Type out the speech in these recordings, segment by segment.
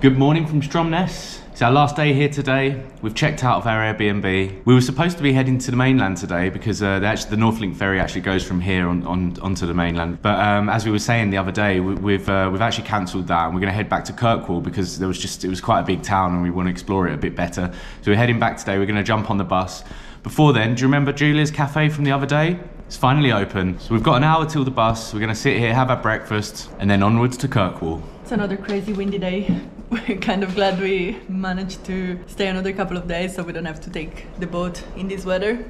Good morning from Stromness. It's our last day here today. We've checked out of our Airbnb. We were supposed to be heading to the mainland today because uh, actually, the Northlink ferry actually goes from here on, on onto the mainland. But um, as we were saying the other day, we, we've uh, we've actually cancelled that and we're going to head back to Kirkwall because there was just it was quite a big town and we want to explore it a bit better. So we're heading back today. We're going to jump on the bus. Before then, do you remember Julia's cafe from the other day? It's finally open. So we've got an hour till the bus. We're going to sit here, have our breakfast, and then onwards to Kirkwall. It's another crazy windy day. We're kind of glad we managed to stay another couple of days so we don't have to take the boat in this weather.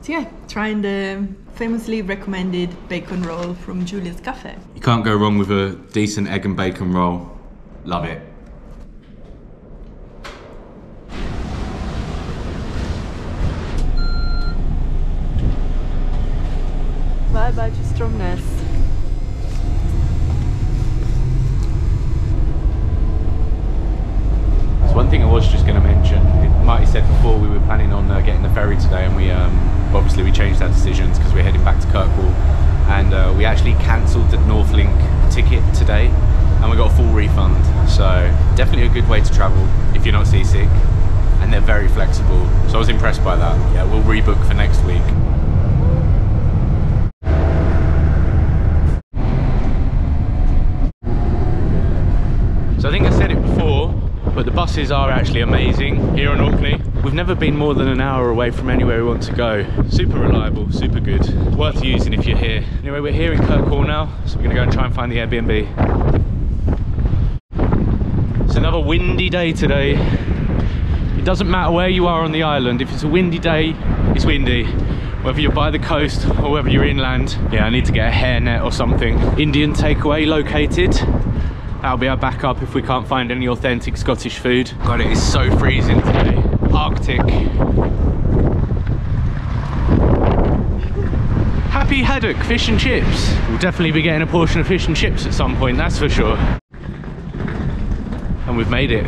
So yeah, trying the famously recommended bacon roll from Julia's Cafe. You can't go wrong with a decent egg and bacon roll. Love it. Bye bye to Stromness. There's one thing I was just going to mention. It, Marty said before we were planning on uh, getting the ferry today, and we um, obviously we changed our decisions because we're heading back to Kirkwall, and uh, we actually cancelled the Northlink ticket today, and we got a full refund. So definitely a good way to travel if you're not seasick, and they're very flexible. So I was impressed by that. Yeah, we'll rebook for next week. So I think I said it before, but the buses are actually amazing here in Orkney. We've never been more than an hour away from anywhere we want to go. Super reliable, super good. Worth using if you're here. Anyway, we're here in Kirkwall now, so we're gonna go and try and find the Airbnb. It's another windy day today. It doesn't matter where you are on the island. If it's a windy day, it's windy. Whether you're by the coast or whether you're inland. Yeah, I need to get a hairnet or something. Indian takeaway located. That'll be our backup if we can't find any authentic Scottish food. God, it is so freezing today. Arctic. Happy haddock, fish and chips. We'll definitely be getting a portion of fish and chips at some point, that's for sure. And we've made it.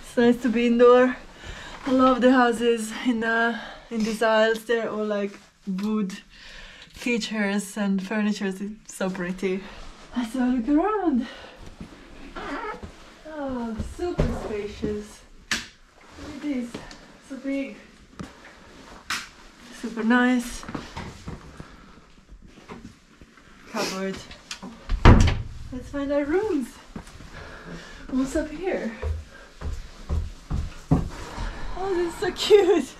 It's nice to be indoor. I love the houses in the in these isles. They're all like wood features and furniture. It's so pretty. Let's a look around. Oh, super spacious. Look at this. So big. Super nice. Cupboard. Let's find our rooms. What's up here? Oh, this is so cute.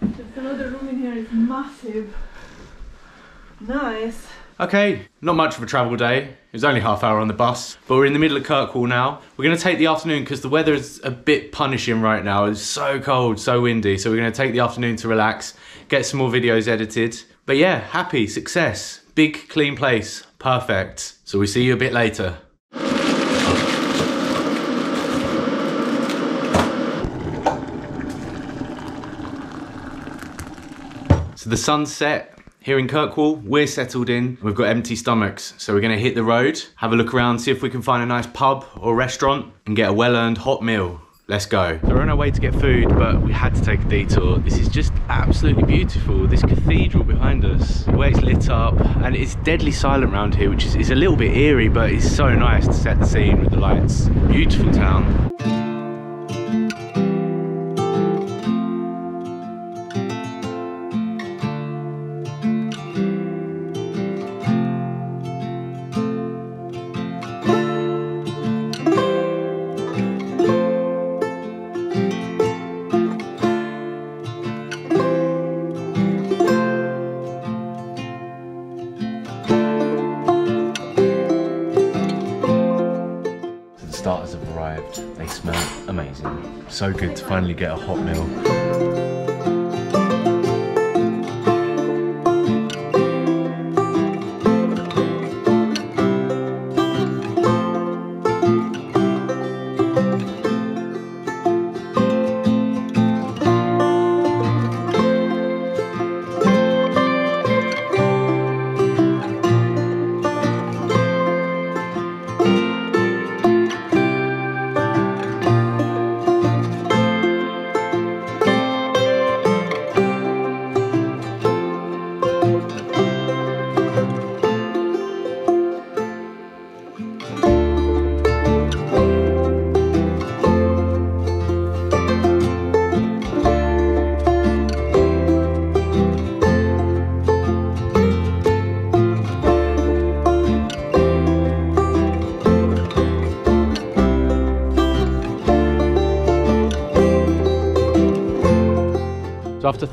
There's another room in here. It's massive. Nice. Okay, not much of a travel day. It was only half hour on the bus, but we're in the middle of Kirkwall now. We're gonna take the afternoon because the weather is a bit punishing right now. It's so cold, so windy. So we're gonna take the afternoon to relax, get some more videos edited. But yeah, happy, success. Big, clean place, perfect. So we see you a bit later. So the sun's set here in Kirkwall. We're settled in. We've got empty stomachs. So we're going to hit the road, have a look around, see if we can find a nice pub or restaurant and get a well earned hot meal. Let's go. We're on our way to get food, but we had to take a detour. This is just absolutely beautiful. This cathedral behind us, the way it's lit up, and it's deadly silent around here, which is, is a little bit eerie, but it's so nice to set the scene with the lights. Beautiful town. Amazing. So good to finally get a hot meal.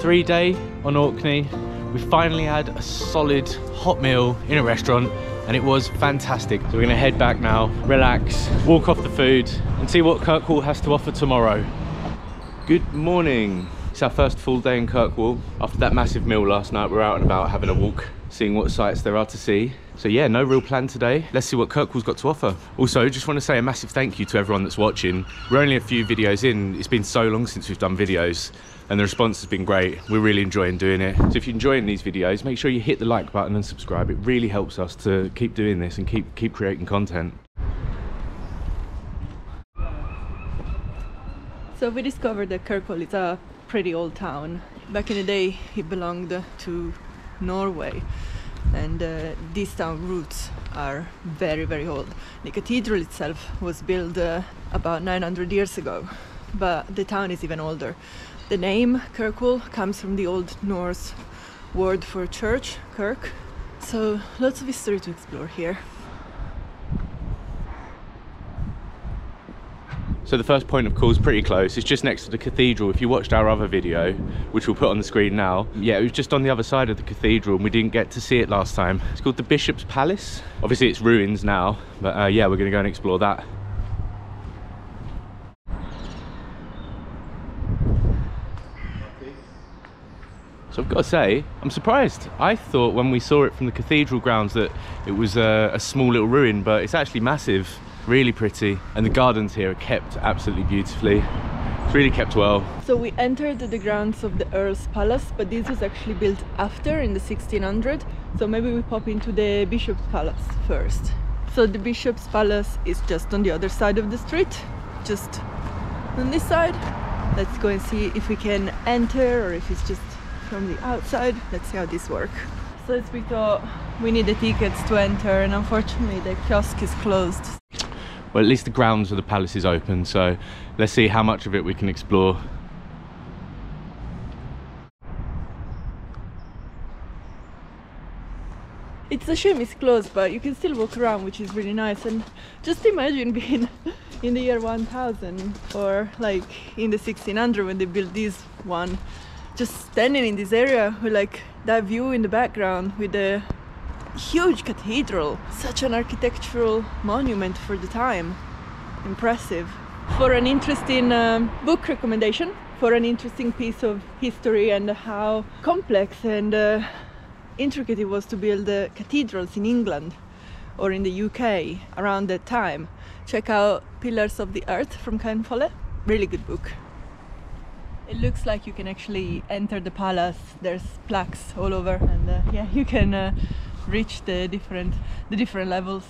Three day on Orkney, we finally had a solid hot meal in a restaurant and it was fantastic. So we're gonna head back now, relax, walk off the food and see what Kirkwall has to offer tomorrow. Good morning. It's our first full day in Kirkwall. After that massive meal last night, we're out and about having a walk, seeing what sights there are to see. So yeah, no real plan today. Let's see what Kirkwall's got to offer. Also, just want to say a massive thank you to everyone that's watching. We're only a few videos in. It's been so long since we've done videos and the response has been great. We're really enjoying doing it. So if you're enjoying these videos, make sure you hit the like button and subscribe. It really helps us to keep doing this and keep, keep creating content. So we discovered that Kirkwall is a pretty old town. Back in the day, it belonged to Norway, and uh, these town roots are very, very old. The cathedral itself was built uh, about 900 years ago, but the town is even older. The name Kirkwall comes from the Old Norse word for church, kirk. So lots of history to explore here. So the first point of call is pretty close. It's just next to the cathedral. If you watched our other video, which we'll put on the screen now, yeah, it was just on the other side of the cathedral and we didn't get to see it last time. It's called the Bishop's Palace. Obviously it's ruins now, but uh, yeah, we're gonna go and explore that. So I've got to say, I'm surprised. I thought when we saw it from the cathedral grounds that it was a, a, small little ruin, but it's actually massive, really pretty. And the gardens here are kept absolutely beautifully. It's really kept well. So we entered the grounds of the Earl's Palace, but this was actually built after in the 1600. So maybe we pop into the Bishop's Palace first. So the Bishop's Palace is just on the other side of the street, just on this side. Let's go and see if we can enter or if it's just from the outside. Let's see how this works. So as we thought, we need the tickets to enter and unfortunately the kiosk is closed. Well, at least the grounds of the palace is open, so let's see how much of it we can explore. It's a shame it's closed, but you can still walk around, which is really nice. And just imagine being in the year 1000 or like in the 1600 when they built this one just standing in this area with like that view in the background with the huge cathedral. Such an architectural monument for the time. Impressive. For an interesting um, book recommendation for an interesting piece of history and how complex and uh, intricate it was to build uh, cathedrals in England or in the UK around that time. Check out Pillars of the Earth from Ken Follett really good book. It looks like you can actually enter the palace. There's plaques all over and uh, yeah you can uh, reach the different the different levels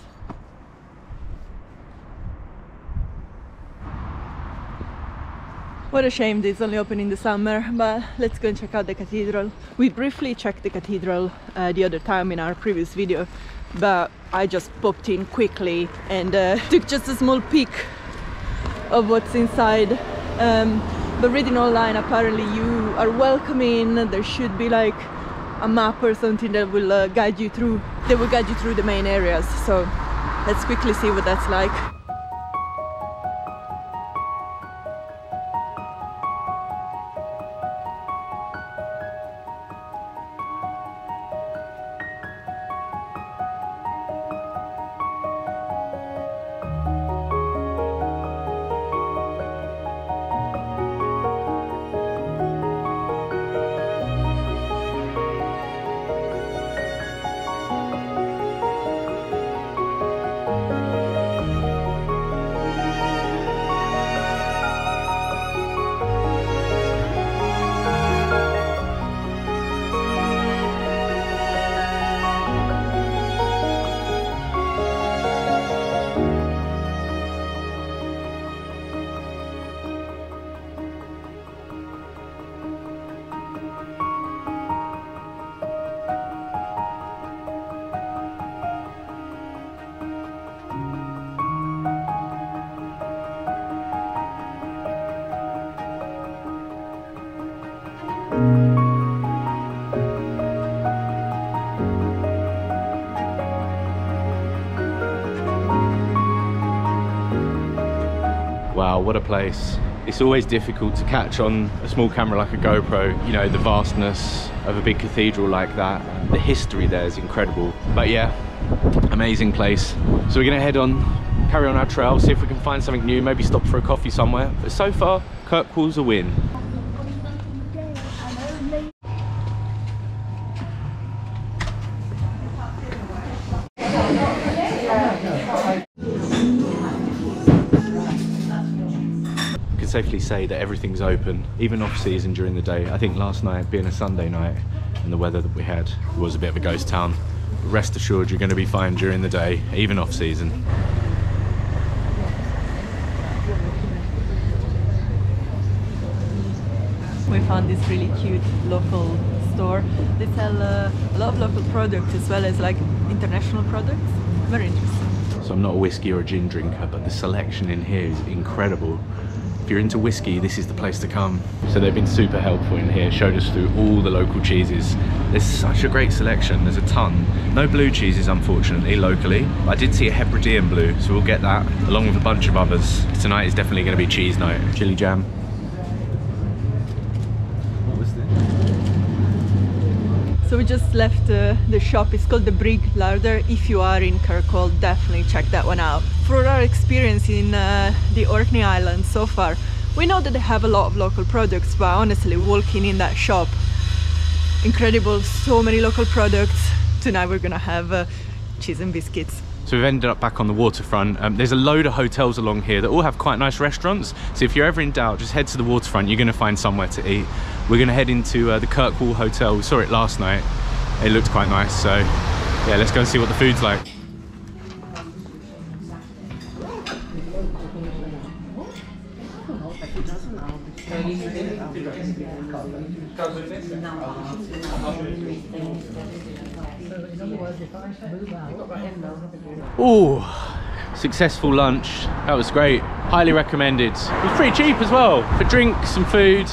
What a shame this only open in the summer, but let's go and check out the cathedral. We briefly checked the cathedral uh, the other time in our previous video, but I just popped in quickly and uh, took just a small peek of what's inside. Um, but reading online apparently you are welcome in there should be like a map or something that will uh, guide you through that will guide you through the main areas. So let's quickly see what that's like Wow, what a place. It's always difficult to catch on a small camera like a GoPro, you know, the vastness of a big cathedral like that. The history there is incredible. But yeah, amazing place. So we're gonna head on, carry on our trail, see if we can find something new, maybe stop for a coffee somewhere. But so far, Kirkwall's a win. Safely say that everything's open, even off season during the day. I think last night, being a Sunday night, and the weather that we had was a bit of a ghost town. Rest assured, you're going to be fine during the day, even off season. We found this really cute local store. They sell uh, a lot of local products as well as like international products. Very interesting. So I'm not a whiskey or a gin drinker, but the selection in here is incredible. If you're into whiskey, this is the place to come. So they've been super helpful in here, showed us through all the local cheeses. There's such a great selection, there's a ton. No blue cheeses, unfortunately, locally. I did see a Hebridean blue, so we'll get that, along with a bunch of others. Tonight is definitely gonna be cheese night. Chili jam. What was this? So we just left uh, the shop. It's called the Brig Larder. If you are in Kirkwall, definitely check that one out. For our experience in uh, the Orkney Islands so far, we know that they have a lot of local products, but honestly, walking in that shop, incredible, so many local products. Tonight we're gonna have uh, cheese and biscuits. So we've ended up back on the waterfront. Um, there's a load of hotels along here that all have quite nice restaurants. So if you're ever in doubt, just head to the waterfront. You're going to find somewhere to eat. We're going to head into uh, the Kirkwall Hotel. We saw it last night. It looked quite nice. So yeah, let's go and see what the food's like. Ooh, successful lunch. That was great. Highly recommended. It was pretty cheap as well. For drinks and food,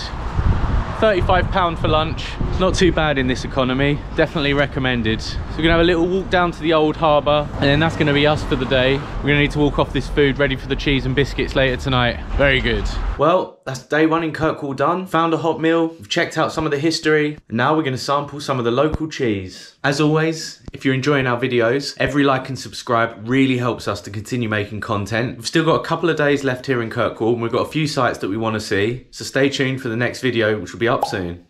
£35 for lunch. It's not too bad in this economy. Definitely recommended. So we're gonna have a little walk down to the old harbour and then that's gonna be us for the day. We're gonna need to walk off this food ready for the cheese and biscuits later tonight. Very good. Well, that's day one in Kirkwall done. Found a hot meal, we've checked out some of the history, and now we're gonna sample some of the local cheese. As always, if you're enjoying our videos, every like and subscribe really helps us to continue making content. We've still got a couple of days left here in Kirkwall, and we've got a few sites that we wanna see, so stay tuned for the next video, which will be up soon.